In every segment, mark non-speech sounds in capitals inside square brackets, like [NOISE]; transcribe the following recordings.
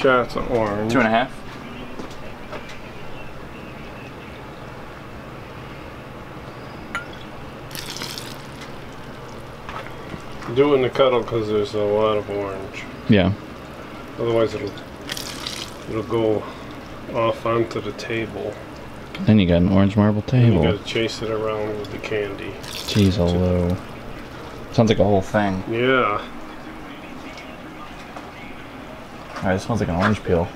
shots of orange. Two and a half. Do it in the kettle because there's a lot of orange. Yeah. Otherwise, it'll it'll go off onto the table. Then you got an orange marble And you gotta chase it around with the candy. Jeez, hello. Sounds like a whole thing. Yeah. Alright, this smells like an orange peel.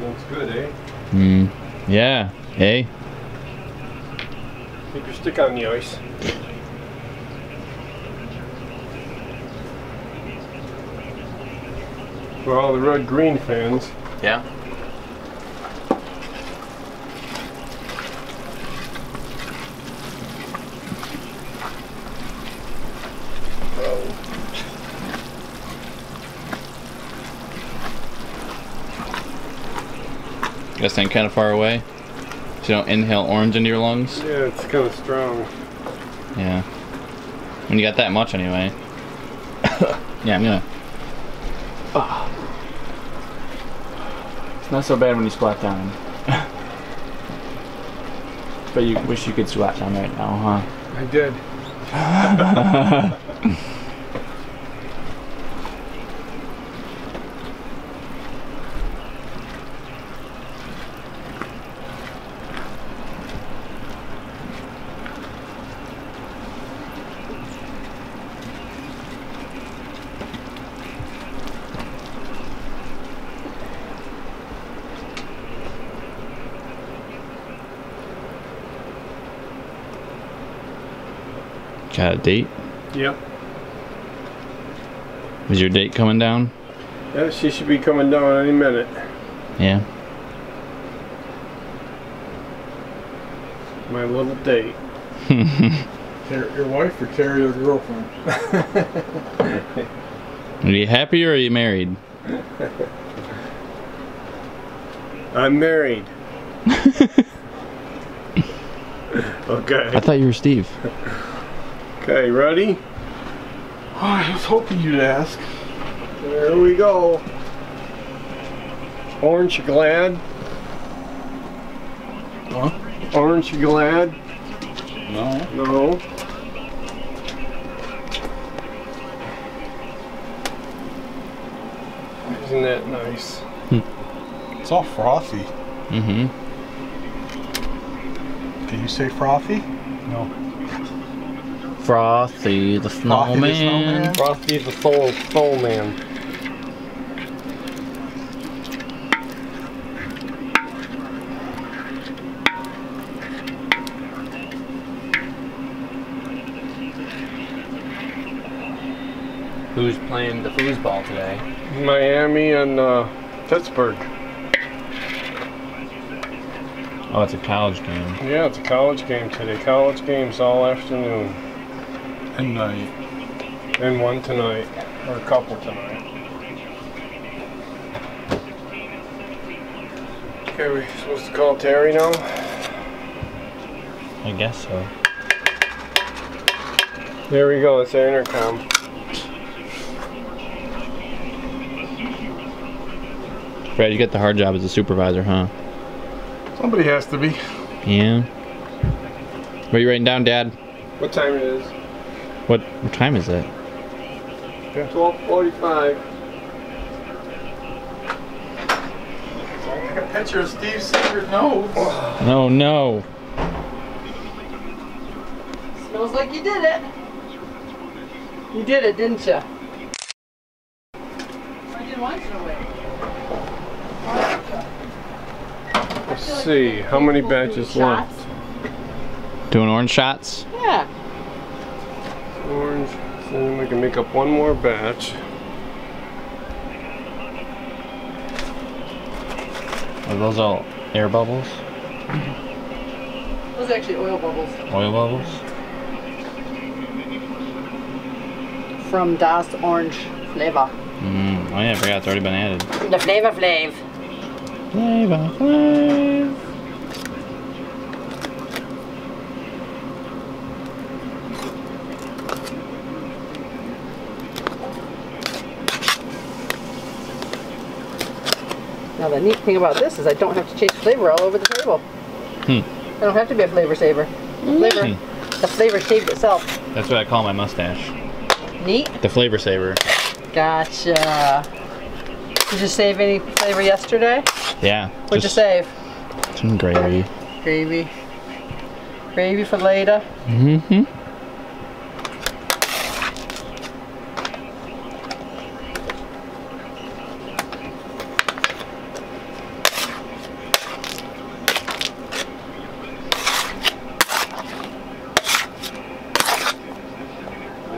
Looks good, eh? Hmm. Yeah. Hey. Keep your stick on the ice. For all the Red Green fans, Yeah. Kind of far away. So you don't inhale orange into your lungs. yeah, it's kind of strong. Yeah. When you got that much anyway. [COUGHS] yeah, I'm gonna. Ah. [SIGHS] It's not so bad when you squat down. [LAUGHS] but you wish you could squat down right now, huh? I did. [LAUGHS] Got a date? Yep. Is your date coming down? Yeah, she should be coming down any minute. Yeah. My little date. [LAUGHS] Your, your wife or Terry, your girlfriend? Are you happy or are you married? [LAUGHS] I'm married. [LAUGHS] Okay. I thought you were Steve. Okay, ready? Oh, I was hoping you'd ask. There we go. Orange, you glad? Huh? Orange, you glad? No. No. Isn't that nice? It's all frothy. Mm-hmm. Can you say frothy? No. Frosty the Frothy the snowman. Snowman? Frosty the Soul Soul Man. Who's playing the foosball today? Miami and uh, Pittsburgh. Oh, it's a college game. Yeah, it's a college game today. College games all afternoon. And night. And one tonight. Or a couple tonight. Okay, we supposed to call Terry now? I guess so. There we go, it's the intercom. Brad, you got the hard job as a supervisor, huh? Somebody has to be. Yeah. What are you writing down, Dad? What time it is? What, what time is it? 1245. Like a picture of Steve Seager's nose. No, no. Smells like you did it. You did it, didn't you? I didn't want you to wait. Let's see, how many batches left? Doing orange shots? Yeah. Orange. So then we can make up one more batch. Are those all air bubbles? Those are actually oil bubbles Oil bubbles? from Das Orange flavor. Mm, oh yeah, I forgot it's already been added. The flavor flav. Flavor Flav. The neat thing about this is I don't have to chase flavor all over the table. Hmm. I don't have to be a flavor saver. Flavor, the flavor saved itself. That's what I call my mustache. Neat. The flavor saver. Gotcha. Did you save any flavor yesterday? Yeah. What'd you save? Some gravy. Gravy. Gravy for later. Mm-hmm.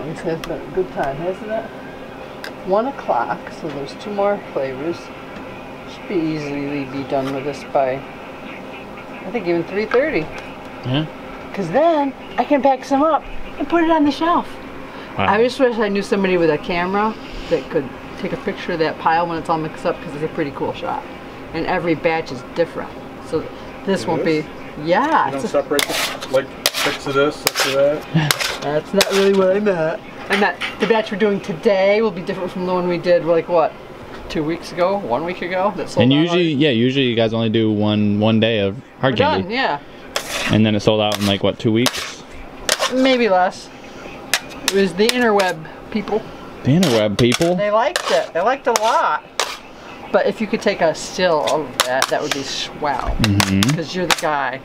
This has been a good time, hasn't it? One o'clock, so there's two more flavors. Should be easily be done with this by, I think even 3.30. Yeah. Because then I can pack some up and put it on the shelf. Wow. I just wish I knew somebody with a camera that could take a picture of that pile when it's all mixed up because it's a pretty cool shot. And every batch is different. So this It won't is? be, yeah. You don't it's a- separate the, like six of this, six of that. [LAUGHS] That's not really what I meant. I that the batch we're doing today will be different from the one we did like what, two weeks ago, one week ago. That sold And usually, yeah, usually you guys only do one one day of hard we're candy, done. Yeah, and then it sold out in like what two weeks? maybe less. It was the interweb people. The interweb people. They liked it. They liked it a lot. But if you could take a still of that, that would be swell. Mm-hmm. Because you're the guy.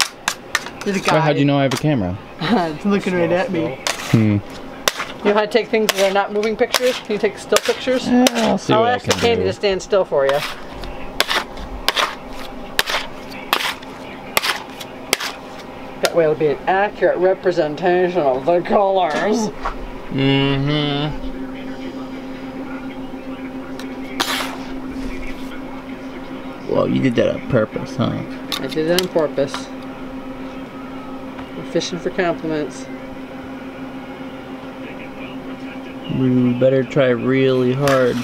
You're the guy. Well, how'd you know I have a camera? [LAUGHS] it's looking right at me. Hmm. You know how to take things that are not moving pictures? Can you take still pictures? Eh, I'll see I'll what I ask the can candy do. to stand still for you. That way it'll be an accurate representation of the colors. Mm-hmm. Well, you did that on purpose, huh? I did it on purpose. We're fishing for compliments. You better try really hard.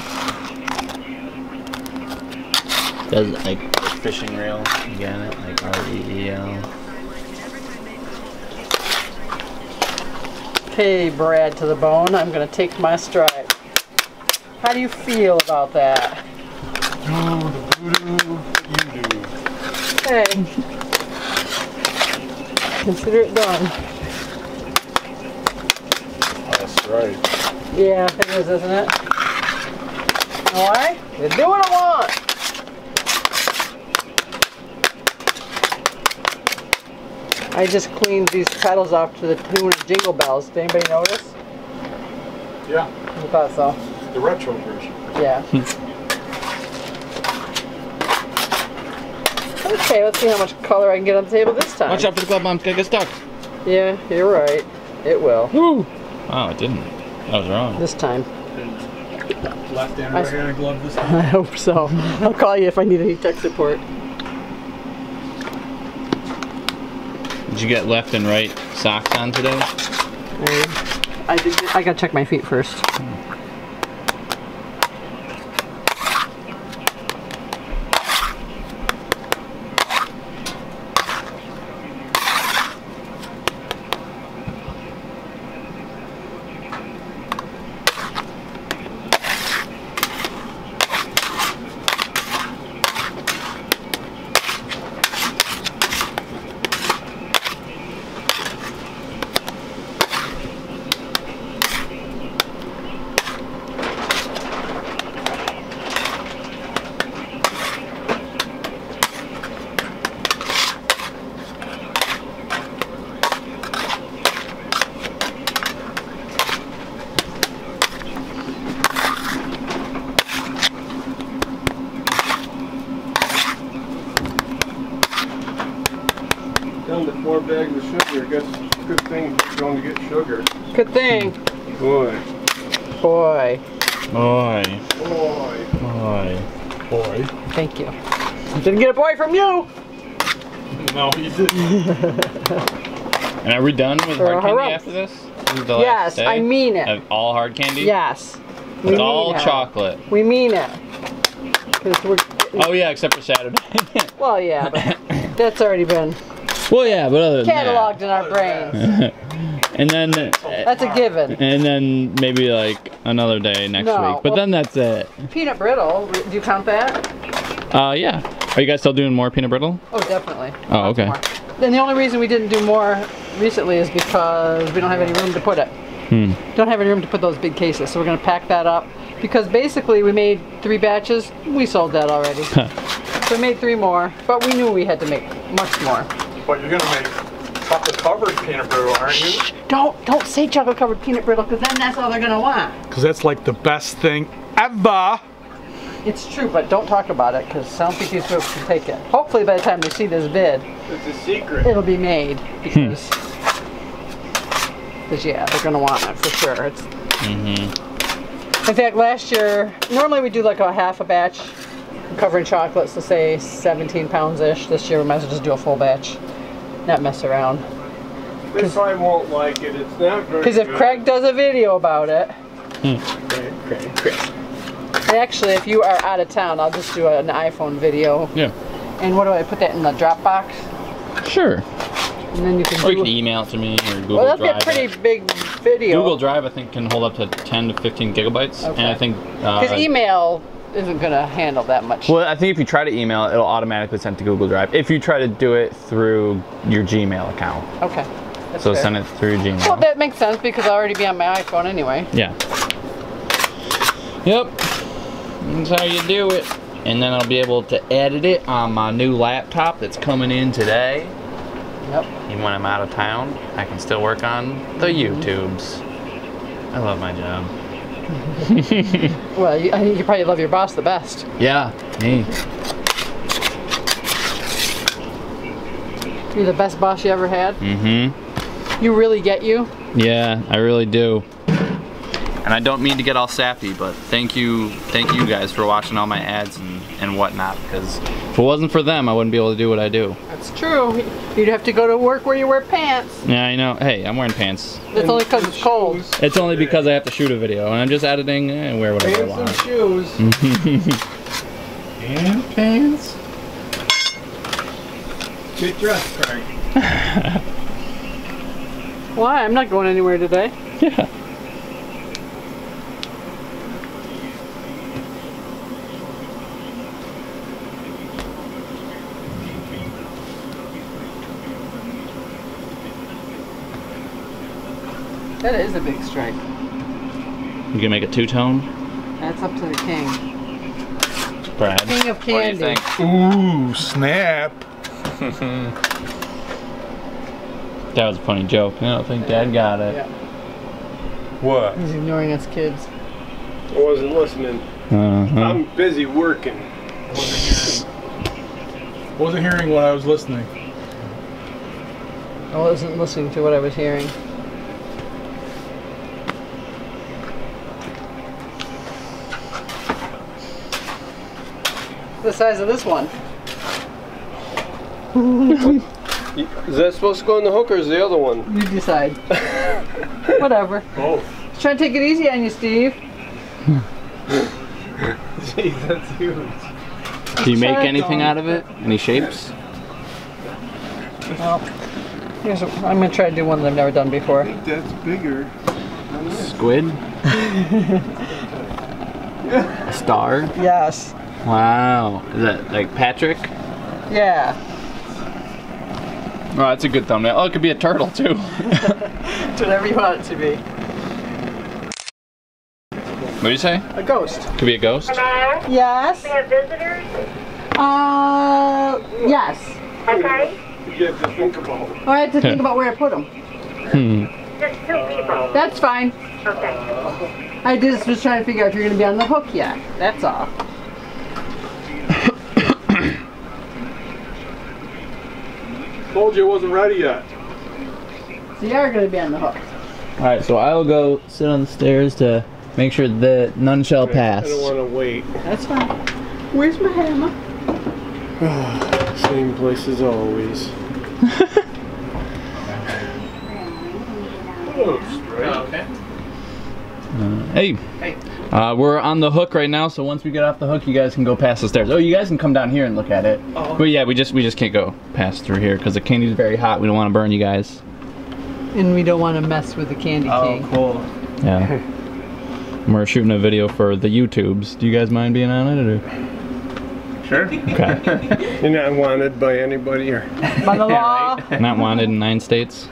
Does like fishing reel? You get it? Like R E E L. Okay, Brad to the bone. I'm gonna take my stride. How do you feel about that? Do the voodoo you do. Hey. Consider it done. That's right. Yeah, it is, isn't it? Know why? You do what I want. I just cleaned these pedals off to the tune of Jingle Bells. Did anybody notice? Yeah, I thought so. the retro version. Yeah. Hmm. okay, let's see how much color I can get on the table this time. Watch out for the glove bomb's gonna get stuck. Yeah, you're right. It will. Woo! Oh, it didn't. I was wrong. This time. Left and I right s- hand glove this [LAUGHS] time. I hope so. I'll call you if I need any tech support. Did you get left and right socks on today? I, I, did, I gotta check my feet first. Down to four bags of sugar. Guess good thing you're going to get sugar. Good thing. Boy. Boy. Boy, Boy. boy. Boy. Thank you. Didn't get a boy from you! No, you didn't. [LAUGHS] And are we done with hard candy harumph. after this? This the Yes, last I mean it. Of all hard candy? Yes. We It's mean all it. chocolate. We mean it. 'Cause we're, Oh yeah, except for Saturday. [LAUGHS] well, yeah, but that's already been [LAUGHS] well, yeah, but other than cataloged in our brains. [LAUGHS] and then, That's a given. and then maybe like another day next No, week. But well- then that's it. Peanut brittle, do you count that? Uh, yeah. Are you guys still doing more peanut brittle? Oh, definitely. Oh, Lots okay. more. Then the only reason we didn't do more recently is because we don't have any room to put it. Hmm. Don't have any room to put those big cases, so we're gonna pack that up. Because basically we made three batches, we sold that already. [LAUGHS] so we made three more, but we knew we had to make much more. But you're gonna make chocolate covered peanut brittle, aren't you? Shh, Don't don't say chocolate covered peanut brittle, because then that's all they're gonna want. Because that's like the best thing ever. It's true, but don't talk about it, because I don't think these folks can take it. Hopefully by the time they see this vid, It's a secret. it'll be made hmm. because because yeah they're gonna want it for sure it's mm-hmm. in fact last year normally we do like a half a batch covering chocolates to say 17 pounds ish this year we might as well just do a full batch not mess around They probably won't like it. It's not very because if good. Craig does a video about it Craig, Craig, Craig. and actually if you are out of town I'll just do an iPhone video Yeah. and what do I put that in the Dropbox Sure. and then you can Or you can email it to me or Google well that'd be Drive. a pretty it. big video Google Drive, I think, can hold up to 10 to 15 gigabytes, and I Okay. think. Uh, because email isn't gonna handle that much Well, I think if you try to email it, it'll automatically send to Google Drive. If you try to do it through your Gmail account, Okay. That's so fair. send it through Gmail. Well, that makes sense because I'll already be on my iPhone anyway. Yeah. Yep. That's how you do it. And then I'll be able to edit it on my new laptop that's coming in today. Yep. Even when I'm out of town, I can still work on the mm-hmm. YouTubes. I love my job. [LAUGHS] Well, you, I think you probably love your boss the best. Yeah, me. You're the best boss you ever had. Mm-hmm. You really get you. Yeah, I really do. And I don't mean to get all sappy, but thank you, thank you guys for watching all my ads and, and whatnot. Because if it wasn't for them, I wouldn't be able to do what I do. That's true. You'd have to go to work where you wear pants. Yeah, I know. Hey, I'm wearing pants. That's only because it's cold. It's only because I have to shoot a video, and I'm just editing and wear whatever I Pants and want. shoes. [LAUGHS] And pants. Get dressed, Craig. Why? I'm not going anywhere today. [LAUGHS] Yeah. That is a big strike. You can make it two tone, That's up to the king. Brad. King of What do you candy. think? Ooh, snap. [LAUGHS] That was a funny joke. I don't think Dad got it. Yeah. What? He's ignoring us kids. I wasn't listening. Uh-huh. I'm busy working. Wasn't hearing what I was listening. I wasn't listening to what I was hearing. The size of this one. [LAUGHS] Is that supposed to go in the hook or is the other one? You decide. [LAUGHS] Whatever. Both. Just trying to take it easy on you, Steve. [LAUGHS] Jeez, that's huge. Do you make anything out of it? Any shapes? Well, here's a, I'm gonna try to do one that I've never done before. That's bigger. Squid? a star? Yes. Wow. Is that like Patrick? Yeah. Oh, that's a good thumbnail. Oh, it could be a turtle too. [LAUGHS] It's whatever you want it to be. what do you say? A ghost. Could be a ghost? Hello? Yes. We have visitors? Uh, yes. Okay. You have to think about. Oh, I had to think about where I put them. Hmm. Just two people. That's fine. Okay. I just was trying to figure out if you're gonna be on the hook yet. That's all. I told you it wasn't ready yet. So you are gonna be on the hook. Alright, so I'll go sit on the stairs to make sure that none shall pass. I don't want to wait. That's fine. Where's my hammer? [SIGHS] Same place as always. [LAUGHS] Hey. Uh, we're on the hook right now, so once we get off the hook, you guys can go past the stairs. Oh, you guys can come down here and look at it. Oh. But yeah, we just we just can't go past through here because the candy's very hot. We don't want to burn you guys. And we don't want to mess with the candy king. cool. Yeah. [LAUGHS] We're shooting a video for the YouTubes. Do you guys mind being on it? Or? Sure. Okay. [LAUGHS] You're not wanted by anybody or By the [LAUGHS] law. Not wanted in nine states.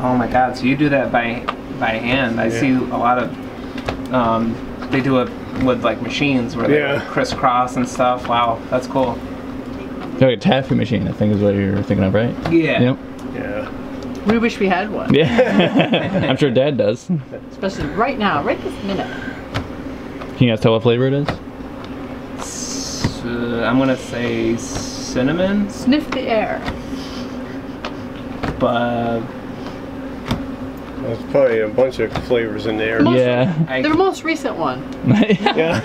Oh my God! So you do that by by hand? I Yeah. see a lot of. Um, they do it with like machines where they Yeah. like, crisscross and stuff. Wow, that's cool. Like a taffy machine, I think is what you're thinking of, right? Yeah. Yep. yeah. We wish we had one. Yeah. [LAUGHS] I'm sure Dad does. Especially right now, right this minute. Can you guys tell what flavor it is? Uh, I'm gonna say cinnamon, Sniff the air. but There's probably a bunch of flavors in there. Most- Yeah. I, The most recent one. [LAUGHS] Yeah.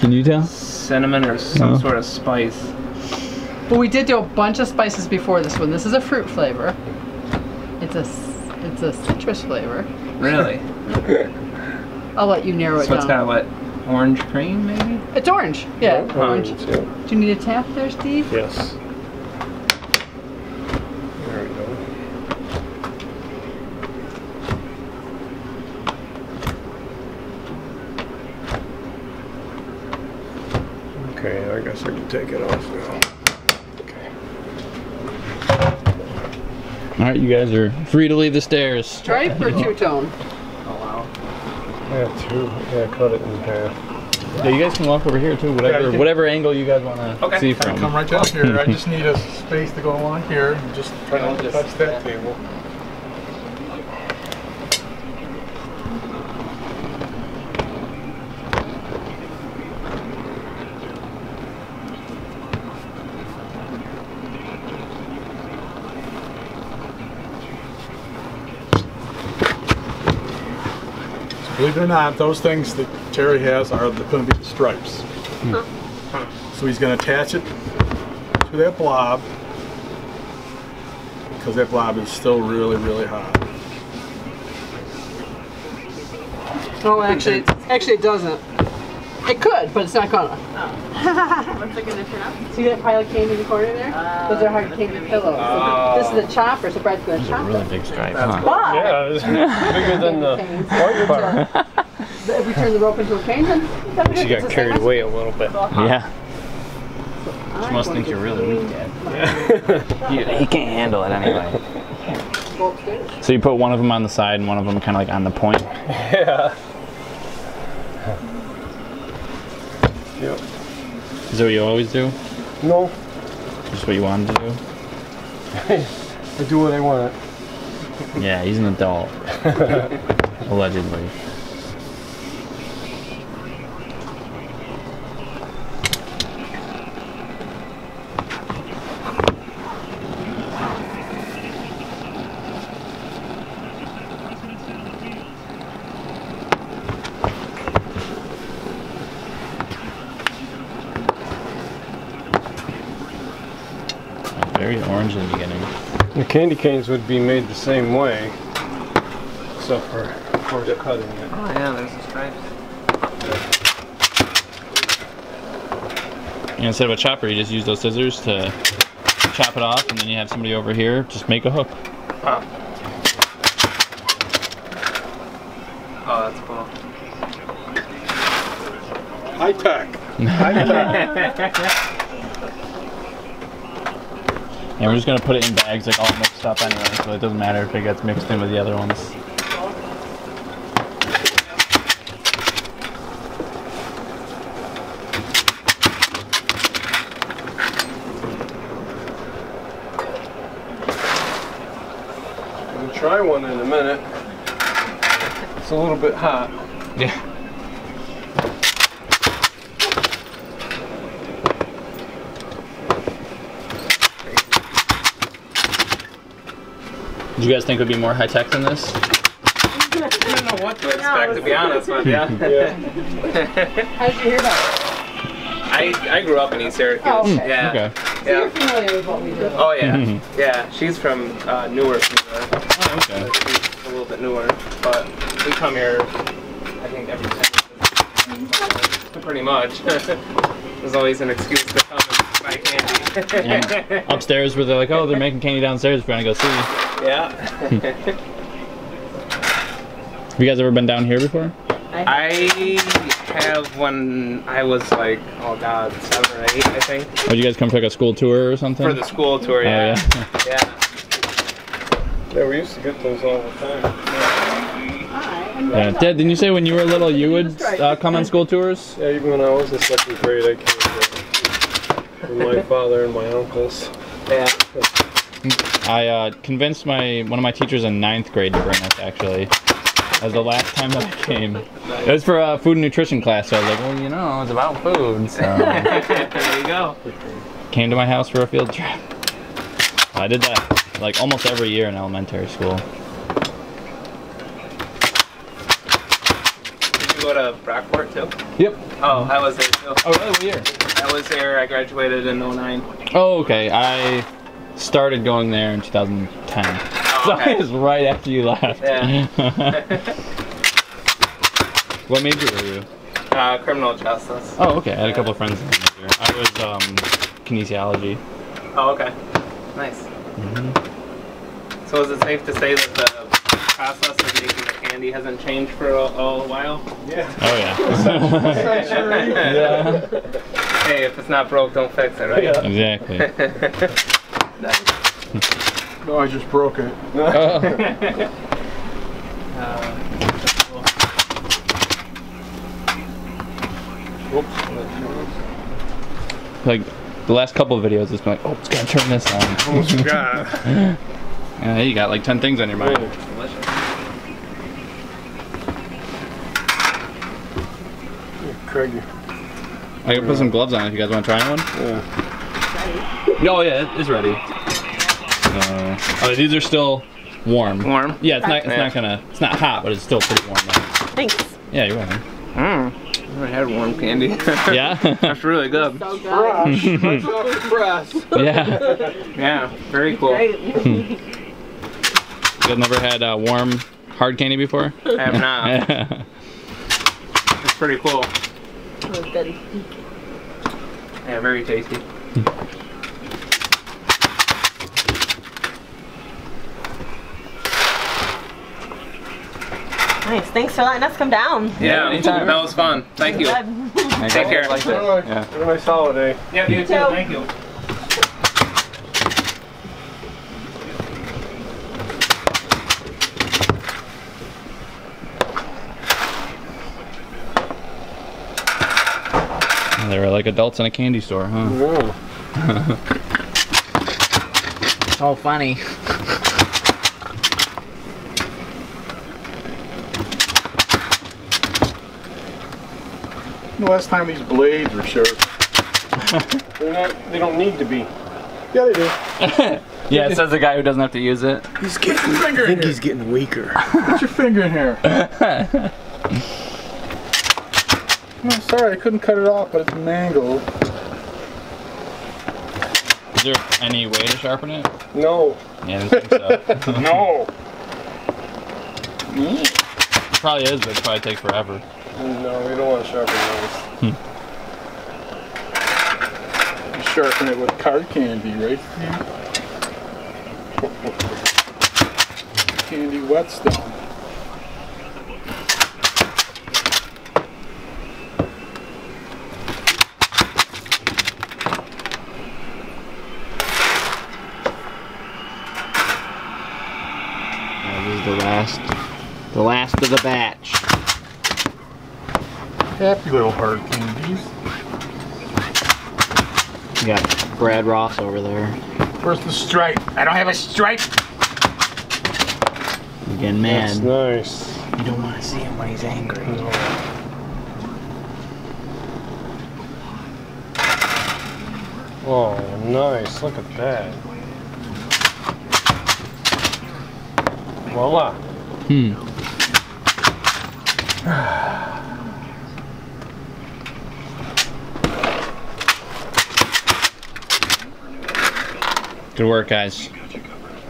Can you tell? cinnamon or some No. sort of spice. But we did do a bunch of spices before this one. This is a fruit flavor. It's a s- it's a citrus flavor. Really? [LAUGHS] I'll let you narrow it down. so it's down. got what? Orange cream, maybe? It's orange. Yeah, orange. Orange, yeah. Do you need a tap there, Steve? Yes. There we go. Okay, I guess I can take it off now. Okay. All right, you guys are free to leave the stairs. Stripe or [LAUGHS] two tone? Oh wow. Yeah, two. Yeah, cut it in half. Yeah, you guys can walk over here too, whatever you can- whatever angle you guys want to Okay. see Come right down here. I [LAUGHS] just need a space to go along here and just try not to Just- touch that table. Believe it or not, those things that Terry has are going to be the stripes. Hmm. So he's going to attach it to that blob because that blob is still really, really hot. Oh, actually, actually it doesn't. It could, but it's not gonna. What's it gonna turn up? See that pile of candy in the corner there? Those are hard candy pillows. So th- this is oh. a chopper, so Brad's gonna chop Really them. big stripe, huh? But Yeah, it's [LAUGHS] bigger than the white part. if we turn the rope into a cane, then then we She it's got carried away a little bit. Yeah. She must think you're really weak, Dad. [LAUGHS] he, he can't handle it anyway. So you put one of them on the side and one of them kind of like on the point. [LAUGHS] Yeah. Yep. Is that what you always do? No, Just what you wanted to do? [LAUGHS] I do what I want. Yeah, he's an adult. [LAUGHS] Allegedly. Very orange in the beginning. The candy canes would be made the same way, except for for cutting it. Oh yeah, there's the stripes. And instead of a chopper, you just use those scissors to chop it off, and then you have somebody over here just make a hook. Oh. Oh, that's cool. High tech. [LAUGHS] High tech. [LAUGHS] And we're just gonna put it in bags like all mixed up anyway, so it doesn't matter if it gets mixed in with the other ones. We'll try one in a minute. It's a little bit hot. Yeah. Did you guys think it would be more high tech than this? I don't know what to expect, to be honest with you. How did you hear about it? I, I grew up in East Syracuse. Oh, okay. Yeah. Okay. So you're familiar with what we do. Oh yeah. yeah. She's from uh, Newark, New York. Oh, okay. She's a little bit newer, but we come here. I think every ten years. [LAUGHS] Pretty much. [LAUGHS] There's always an excuse to come and buy candy. And upstairs where they're like, oh, they're making candy downstairs. We're gonna go see. yeah. Have you guys ever been down here before? I have when I was like, oh god, seven or eight, I think. Would you guys come for like a school tour or something? For the school tour, Oh, yeah. yeah. yeah. Yeah, we used to get those all the time. yeah. Dad, didn't you say when you were little you would uh, come on school tours? Yeah, even when I was in second grade, I came with with my father and my uncles. Yeah. I uh, convinced my one of my teachers in ninth grade to bring us actually. That was the last time that I came. It was for a food and nutrition class, so I was like, well, you know, it's about food. So [LAUGHS] there you go. came to my house for a field trip. I did that like almost every year in elementary school. Go to Brockport too? Yep. Oh, I was there too. Oh, really? What year? I was there. I graduated in 09. Oh, okay. I started going there in 2010. Oh, [LAUGHS] So okay. it was right after you left. Yeah. [LAUGHS] what major were you? uh, criminal justice. Oh, okay. I had a couple of friends in that major. I was um, kinesiology. Oh, okay. Nice. So is it safe to say that the process of making the candy hasn't changed for a, a while? Yeah. Oh yeah. [LAUGHS] yeah. Hey, if it's not broke, don't fix it, right? Exactly. [LAUGHS] No, I just broke it. Oh. [LAUGHS] like the last couple of videos, it's been like, oh, it's gonna turn this on. Oh, Almost forgot. Yeah, you got like ten things on your mind. Craig, I can put some gloves on if you guys want to try one. yeah. Oh yeah, it is ready. Uh, oh, these are still warm. Warm? Yeah, it's not. It's Yeah. not gonna. It's not hot, but it's still pretty warm. Though. Thanks. Yeah, you're welcome. Mmm. I had warm candy. [LAUGHS] [LAUGHS] Yeah. That's really good. So good. Fresh. [LAUGHS] yeah. Yeah, very cool. Great. You guys never had uh, warm hard candy before? I have not. It's pretty cool. That was good. Yeah, very tasty. Nice. Thanks for letting us come down. Yeah, anytime. that was fun. Thank you. Take care. Liked Yeah. Have a nice holiday. Yeah, you too. too. Thank you. Like adults in a candy store, huh? Yeah. [LAUGHS] So funny. The last time these blades were sharp. [LAUGHS] They're not, they don't need to be. Yeah, they do. [LAUGHS] Yeah, it says the guy who doesn't have to use it. He's getting I think he's getting weaker. Put your finger in here. I'm sorry, I couldn't cut it off, but it's mangled. Is there any way to sharpen it? No. Yeah, I think so. [LAUGHS] [LAUGHS] No. It probably is, but it probably take forever. No, we don't want to sharpen those. Hmm. You sharpen it with card candy, right? [LAUGHS] candy whetstone. Yeah, this is the last, the of the batch. Happy little hard candies. We got Brad Ross over there. Where's the stripe? I don't have a stripe. Again, man. That's nice. You don't want to see him when he's angry. Oh, nice. Look at that. Voila. Hmm. Good work, guys.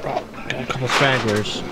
Got a couple stragglers.